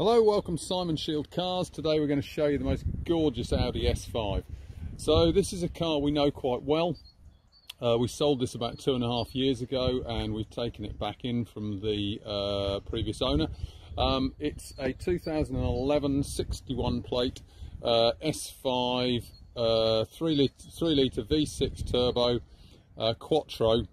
Hello, welcome Simon Shield Cars. Today we're going to show you the most gorgeous Audi S5. So this is a car we know quite well. Uh, we sold this about two and a half years ago and we've taken it back in from the uh, previous owner. Um, it's a 2011 61 plate uh, S5 uh, 3 litre, 3 litre V6 turbo uh, Quattro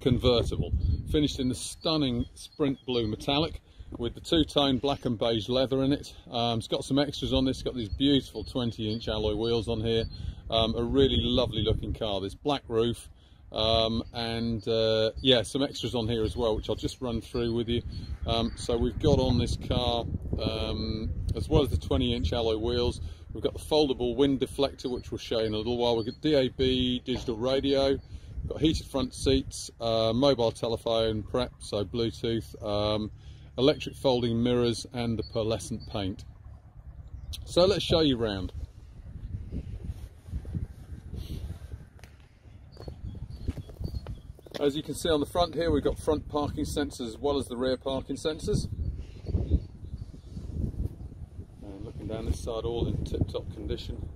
convertible finished in the stunning sprint blue metallic with the two-tone black and beige leather in it. Um, it's got some extras on this, it's got these beautiful 20-inch alloy wheels on here. Um, a really lovely looking car. this black roof um, and uh, yeah, some extras on here as well, which I'll just run through with you. Um, so we've got on this car, um, as well as the 20-inch alloy wheels, we've got the foldable wind deflector, which we'll show in a little while. We've got DAB digital radio, got heated front seats, uh, mobile telephone prep, so Bluetooth, um, electric folding mirrors and the pearlescent paint. So let's show you around. As you can see on the front here we've got front parking sensors as well as the rear parking sensors. And looking down this side all in tip-top condition.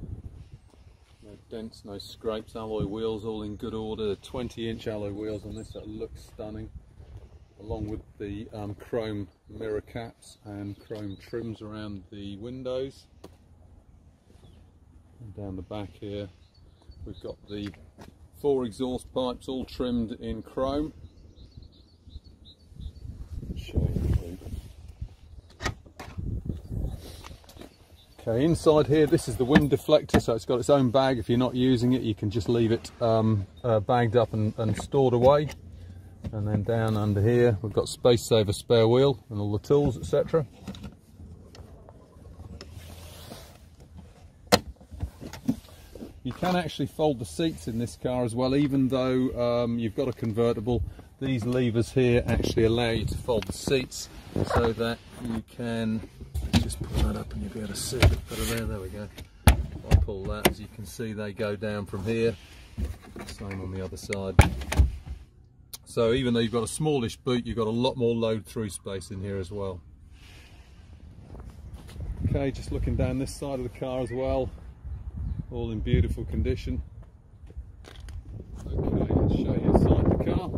No dents, no scrapes, alloy wheels all in good order. 20 inch alloy wheels on this that look stunning along with the um, chrome mirror caps and chrome trims around the windows. And down the back here we've got the four exhaust pipes all trimmed in chrome. Okay, inside here, this is the wind deflector, so it's got its own bag. If you're not using it, you can just leave it um, uh, bagged up and, and stored away and then down under here we've got space saver spare wheel and all the tools etc you can actually fold the seats in this car as well even though um, you've got a convertible. These levers here actually allow you to fold the seats so that you can just pull that up and you'll be able to see it. Better there there we go. I'll pull that. As you can see they go down from here. Same on the other side so even though you've got a smallish boot, you've got a lot more load through space in here as well. Okay, just looking down this side of the car as well, all in beautiful condition. Okay, let's show you inside the car.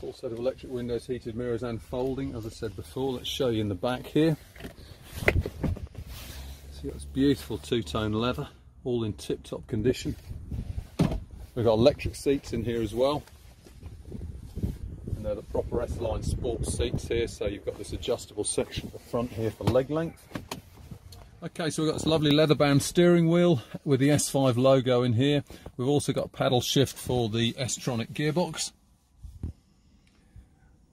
Full set of electric windows, heated mirrors and folding, as I said before. Let's show you in the back here. See, it's beautiful two-tone leather, all in tip-top condition. We've got electric seats in here as well. And they're the proper S-Line sports seats here, so you've got this adjustable section at the front here for leg length. Okay, so we've got this lovely leather bound steering wheel with the S5 logo in here. We've also got paddle shift for the S-Tronic gearbox.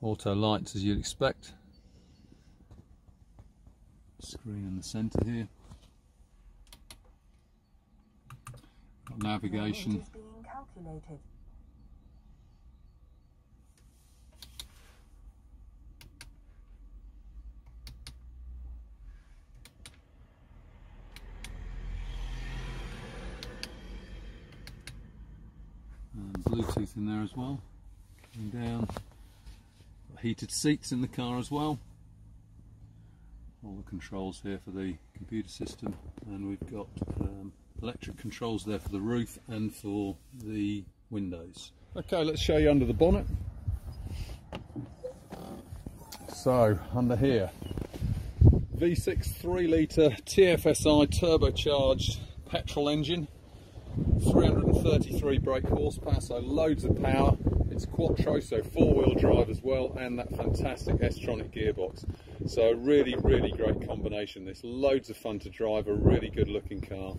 Auto lights as you'd expect. Screen in the centre here. Got navigation calculated. And Bluetooth in there as well. Coming down. Heated seats in the car as well. All the controls here for the computer system, and we've got um, electric controls there for the roof and for the windows. Okay, let's show you under the bonnet. So, under here, V6 3 litre TFSI turbocharged petrol engine, 333 brake horsepower, so loads of power. It's quattro, so four-wheel drive as well, and that fantastic S-Tronic gearbox. So really, really great combination. This loads of fun to drive, a really good looking car.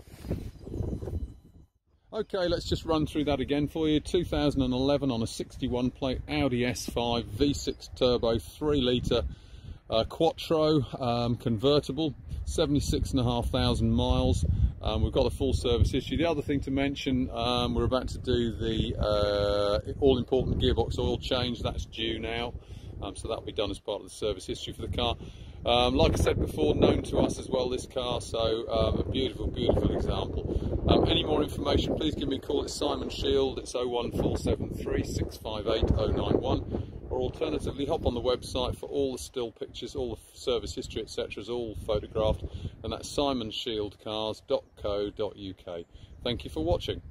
Okay, let's just run through that again for you. 2011 on a 61 plate Audi S5 V6 turbo 3 litre uh, Quattro um, convertible, 76,500 miles. Um, we've got a full service history. The other thing to mention, um, we're about to do the uh, all important gearbox oil change. That's due now. Um, so that'll be done as part of the service history for the car. Um, like I said before, known to us as well, this car, so um, a beautiful, beautiful example. Um, any more information, please give me a call. It's Simon Shield, it's 01473 658 091 or alternatively hop on the website for all the still pictures, all the service history, etc. is all photographed, and that's simonshieldcars.co.uk. Thank you for watching.